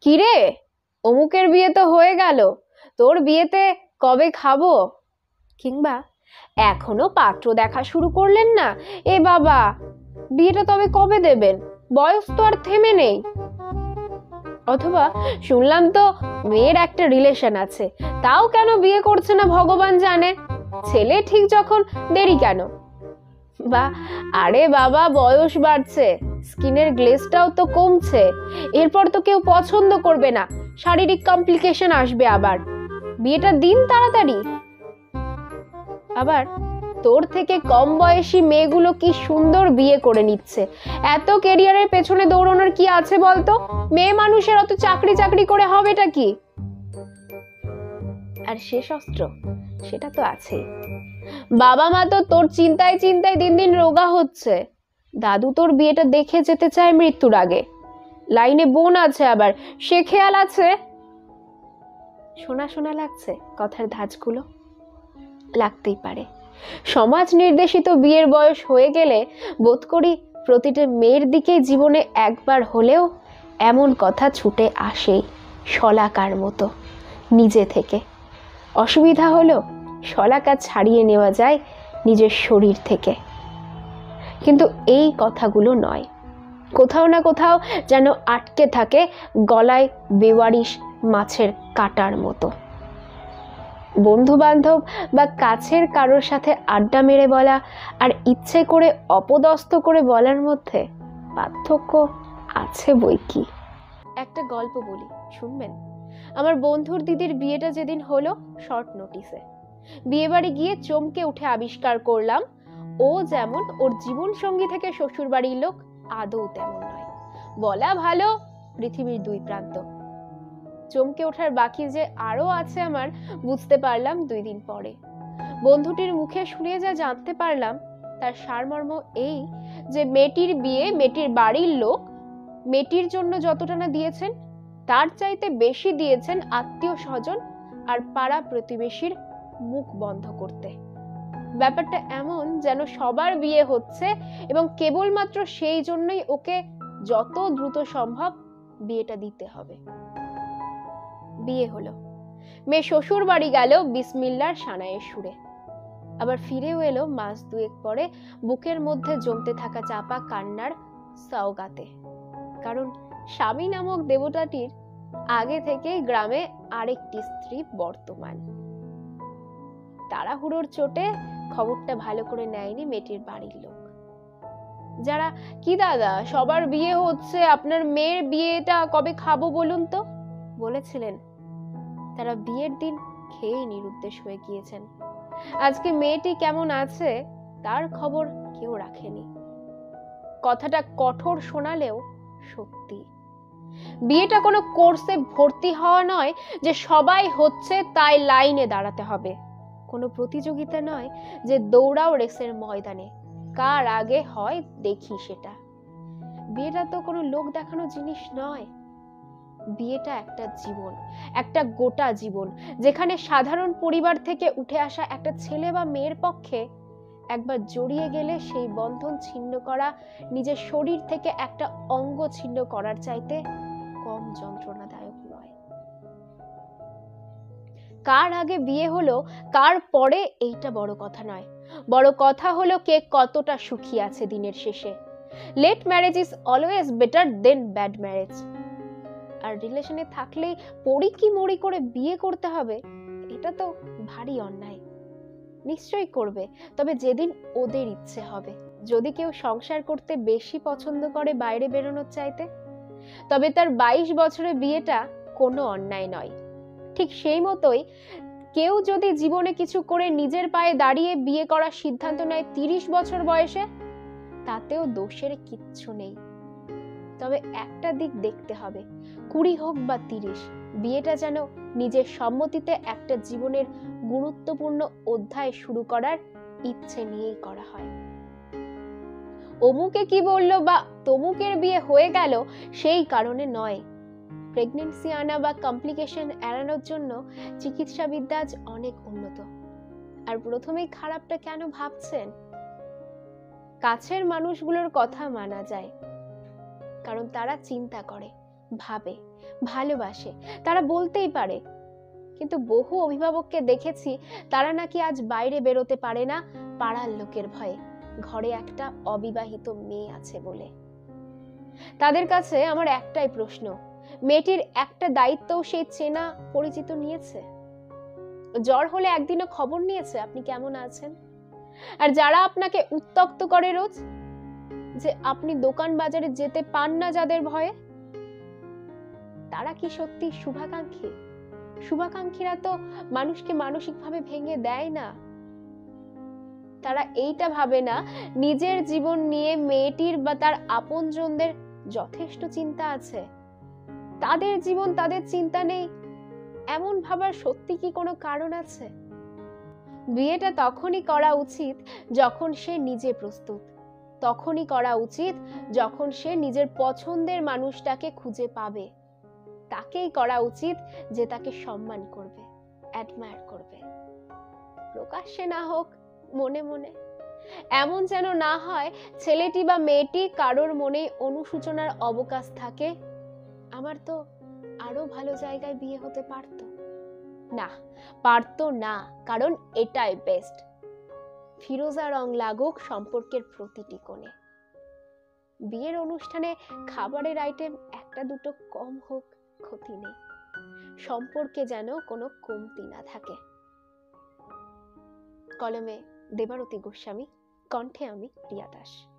কিরে? অমুকের বিয়ে তো হয়ে গেল। তোর বিয়েতে কবে খাব? কিংবা এখনও পাত্র দেখা শুরু করলেন না? এ বাবা, বিয়েটা তবে কবে দেবেন? বয়স তো আর থেমে নেই। অথবা শুনলাম তো মেয়ের একটা রিলেশন আছে, তাও কেন বিয়ে করছে না ভগবান জানে? ছেলে ঠিক যখন দেরি কেন? বা, আরে বাবা, বয়স বাড়ছে। স্কিনের গ্লেজটাও তো কমছে। এরপর তো কেউ পছন্দ করবে না। শারীরিক কমপ্লিকেশন আসবে আবার। বিয়েটা দিন তাড়াতাড়ি। আবার, তোর থেকে কম বয়সী মেয়েগুলো কি সুন্দর বিয়ে করে নিচ্ছে। এত কেরিয়ারের পেছনে দৌড়ানোর কি আছে বলতো? মেয়ে মানুষের অত চাকরি চাকরি করে হবেটা কি? আর শেষ অস্ত্র, সেটা তো আছেই বাবা মা তো তোর চিন্তায় চিন্তায় দিন দিন রোগা হচ্ছে। দাদু তোর বিয়েটা দেখে যেতে চায় মৃত্যুর আগে। লাইনে বোন আছে আবার, সে খেয়াল আছে? শোনা শোনা লাগছে কথার ধাঁচগুলো। লাগতেই পারে। সমাজ নির্দেশিত বিয়ের বয়স হয়ে গেলে বোধ করি প্রতিটা মেয়ের দিকে জীবনে একবার হলেও এমন কথা ছুটে আসেই শলাকার মতো নিজে থেকে। অসুবিধা হলো শলাকা ছাড়িয়ে নেওয়া যায় নিজের শরীর থেকে। কিন্তু এই কথাগুলো নয়। কোথাও না কোথাও যেন আটকে থাকে গলায় বেওয়ারিশ মাছের কাটার মতো। বন্ধু বান্ধব বা কাছের কারোর সাথে আড্ডা মেরে বলা আর ইচ্ছে করে অপদস্থ করে বলার মধ্যে পার্থক্য আছে বই কি? একটা গল্প বলি, শুনবেন? আমার বন্ধুর দিদির বিয়েটা যেদিন হলো শর্ট নোটিসে বিয়েবাড়ি গিয়ে চমকে উঠে আবিষ্কার করলাম ও যেমন ওর জীবন সঙ্গী থেকে শ্বশুর বাড়ির লোক, আদৌ তেমন নয়। বলা ভালো, পৃথিবীর দুই প্রান্ত। চমকে ওঠার বাকি যে আরও আছে আমার, বুঝতে পারলাম দুই দিন পরে। বন্ধুটির মুখে শুনে যা জানতে পারলাম, তার সারমর্ম এই যে মেয়েটির বিয়ে, মেয়েটির বাড়ির লোক, মেয়েটির জন্য যতটা না দিয়েছেন, তার চাইতে বেশি দিয়েছেন আত্মীয় স্বজন আর পাড়া প্রতিবেশীর মুখ বন্ধ করতে। ব্যাপারটা এমন যেন সবার বিয়ে হচ্ছে এবং কেবলমাত্র সেই জন্যই ওকে যত দ্রুত সম্ভব বিয়েটা দিতে হবে। বিয়ে হলো। মেয়ে শ্বশুর বাড়ি গেল বিসমিল্লার সানায়ের সুরে। আবার ফিরেও এলো মাস দুয়েক পরে বুকের মধ্যে জমতে থাকা চাপা কান্নার সাওগাতে। কারণ স্বামী নামক দেবতাটির আগে থেকেই গ্রামে আরেকটি স্ত্রী বর্তমান। তাড়াহুড়োর চোটে খবরটা ভালো করে নেয়নি মেয়েটির বাড়ির লোক। যারা, কি দাদা, সবার বিয়ে হচ্ছে, আপনার মেয়ের বিয়েটা কবে খাব বলুন তো? বলেছিলেন। তারা বিয়ের দিন খেয়েই নিরুদ্দেশ হয়ে গিয়েছেন। আজকে মেয়েটি কেমন আছে, তার খবর কেউ রাখেনি। কথাটা কঠোর শোনালেও সত্যি। বিয়েটা কোনো কোর্সে ভর্তি হওয়া নয়, যে সবাই হচ্ছে তাই লাইনে দাঁড়াতে হবে। কোনো প্রতিযোগিতা নয় যে দৌড়াও রেসের ময়দানে। কার আগে হয় দেখি সেটা। বিয়েটা তো কোনো লোক দেখানো জিনিস নয়। বিয়েটা একটা জীবন, একটা গোটা জীবন, যেখানে সাধারণ পরিবার থেকে উঠে আসা একটা ছেলে বা মেয়ের পক্ষে একবার জড়িয়ে গেলে সেই বন্ধন ছিন্ন করা, নিজের শরীর থেকে একটা অঙ্গ ছিন্ন করার চাইতে কম যন্ত্রণাদায়ক কার আগে বিয়ে হলো, কার পরে এইটা বড় কথা নয়। বড় কথা হলো কে কতটা সুখী আছে দিনের শেষে। Late marriage is always better than bad marriage আর রিলেশনে থাকলেই পড়ি কি মরি করে বিয়ে করতে হবে, এটা তো ভারী অন্যায়। নিশ্চয়ই করবে, তবে যেদিন ওদের ইচ্ছে হবে। যদি কেউ সংসার করতে বেশি পছন্দ করে বাইরে বেরোনোর চাইতে, তবে তার বাইশ বছরের বিয়েটা কোনো অন্যায় নয়। ঠিক সেই মতোই কেউ যদি জীবনে কিছু করে নিজের পায়ে দাঁড়িয়ে বিয়ে করার সিদ্ধান্ত নেয় তিরিশ বছর বয়সে, তাতেও দোষের কিচ্ছু নেই। তবে একটা দিক দেখতে হবে, কুড়ি হোক বা তিরিশ, বিয়েটা যেন নিজের সম্মতিতে একটা জীবনের গুরুত্বপূর্ণ অধ্যায় শুরু করার ইচ্ছে নিয়েই করা হয়। অমুকে কি বলল বা তমুকের বিয়ে হয়ে গেল সেই কারণে নয়। প্রেগনেন্সি আনা বা কমপ্লিকেশন এড়ানোর জন্য চিকিৎসাবিদ্যা আজ অনেক উন্নত। আর প্রথমেই খারাপটা কেন ভাবছেন? কাছের মানুষগুলোর কথা মানা যায়। কারণ তারা চিন্তা করে, ভাবে, ভালোবাসে, তারা বলতেই পারে। কিন্তু বহু অভিভাবককে দেখেছি, তারা নাকি আজ বাইরে বেরোতে পারে না, পাড়ার লোকের ভয়ে। ঘরে একটা অবিবাহিত মেয়ে আছে বলে। তাদের কাছে আমার একটাই প্রশ্ন মেয়েটির একটা দায়িত্বও সেই চেনা পরিচিত নিয়েছে। জ্বর হলে একদিনও খবর নিয়েছে আপনি কেমন আছেন? আর যারা আপনাকে উত্তক্ত করে রোজ, যে আপনি দোকান বাজারে যেতে পান না যাদের ভয়ে, তারা কি সত্যি শুভাকাঙ্ক্ষী? শুভাকাঙ্ক্ষীরা তো মানুষকে মানসিকভাবে ভেঙে দেয় না। তারা এইটা ভাবে না, নিজের জীবন নিয়ে মেয়েটির বা তার আপনজনদের যথেষ্ট চিন্তা আছে। তাদের জীবন, তাদের চিন্তা নেই। এমন ভাবার সত্যি কি কোনো কারণ আছে? বিয়েটা তখনই করা উচিত যখন সে নিজে প্রস্তুত। তখনই করা উচিত যখন সে নিজের পছন্দের মানুষটাকে খুঁজে পাবে। তাকেই করা উচিত যে তাকে সম্মান করবে অ্যাডমায়ার করবে। প্রকাশ্যে না হোক, মনে মনে। এমন যেন না হয়, ছেলেটি বা মেয়েটি কারোর মনে অনুসূচনার অবকাশ থাকে আমার তো আরও ভালো জায়গায় বিয়ে হতে পারতো। না পারতো না, কারণ এটাই বেস্ট ফিরোজা রং লাগুক সম্পর্কের প্রতিটি কোণে। বিয়ের অনুষ্ঠানে খাবারের আইটেম একটা দুটো কম হোক, ক্ষতি নেই। সম্পর্কে যেন কোনো কমতি না থাকে। কলমে দেবারতী গোস্বামী, কণ্ঠে আমি প্রিয়া দাস।